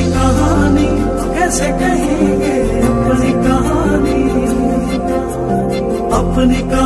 अपनी कहानी कैसे कहेंगे? अपनी कहानी अपनी कहानी।